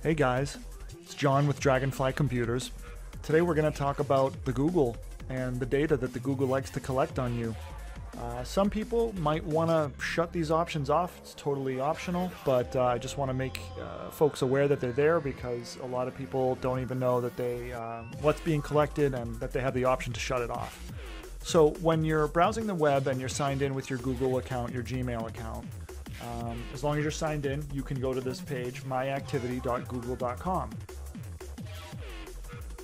Hey guys, it's John with Dragonfly Computers. Today we're going to talk about the Google and the data that the Google likes to collect on you. Uh, some people might want to shut these options off. It's totally optional, but uh, I just want to make uh, folks aware that they're there because a lot of people don't even know that they um, what's being collected and that they have the option to shut it off. So when you're browsing the web and you're signed in with your Google account, your Gmail account, um, as long as you're signed in, you can go to this page, myactivity.google.com.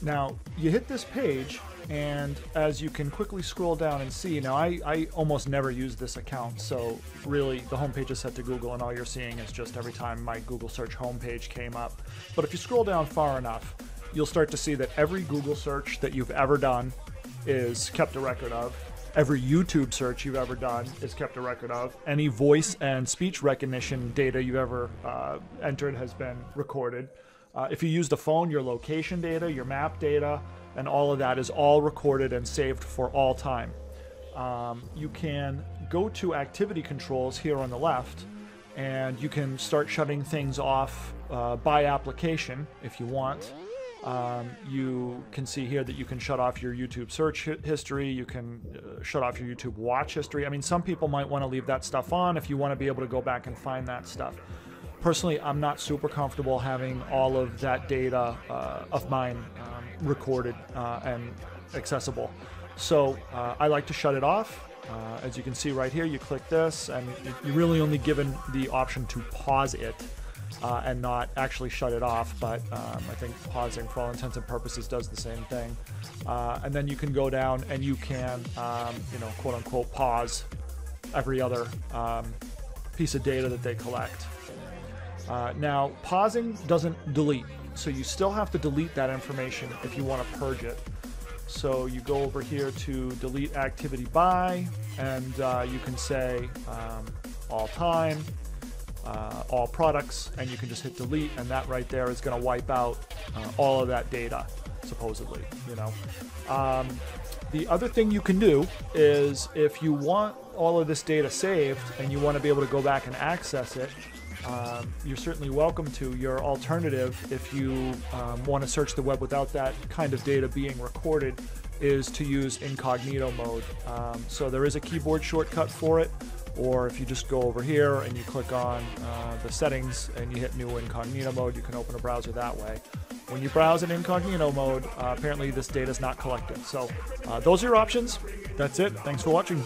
Now, you hit this page, and as you can quickly scroll down and see, now I, I almost never use this account, so really the homepage is set to Google, and all you're seeing is just every time my Google search homepage came up. But if you scroll down far enough, you'll start to see that every Google search that you've ever done is kept a record of. Every YouTube search you've ever done is kept a record of. Any voice and speech recognition data you've ever uh, entered has been recorded. Uh, if you used a phone, your location data, your map data, and all of that is all recorded and saved for all time. Um, you can go to activity controls here on the left, and you can start shutting things off uh, by application if you want. Um, you can see here that you can shut off your YouTube search hi- history. You can uh, shut off your YouTube watch history. I mean, some people might want to leave that stuff on if you want to be able to go back and find that stuff. Personally, I'm not super comfortable having all of that data uh, of mine um, recorded uh, and accessible. So uh, I like to shut it off. Uh, as you can see right here, you click this, and you're really only given the option to pause it uh, and not actually shut it off. But um, I think pausing, for all intents and purposes, does the same thing. Uh, and then you can go down and you can, um, you know, quote unquote, pause every other um, piece of data that they collect. Uh, now, pausing doesn't delete, so you still have to delete that information if you want to purge it. So you go over here to delete activity by, and uh, you can say um, all time, uh, all products, and you can just hit delete, and that right there is going to wipe out uh, all of that data, supposedly. You know. Um, the other thing you can do is if you want all of this data saved and you want to be able to go back and access it, um, you're certainly welcome to. Your alternative, if you um, want to search the web without that kind of data being recorded, is to use incognito mode. Um, so there is a keyboard shortcut for it, or if you just go over here and you click on uh, the settings and you hit new incognito mode, you can open a browser that way. When you browse in incognito mode, uh, apparently this data is not collected. So uh, those are your options. That's it. Thanks for watching.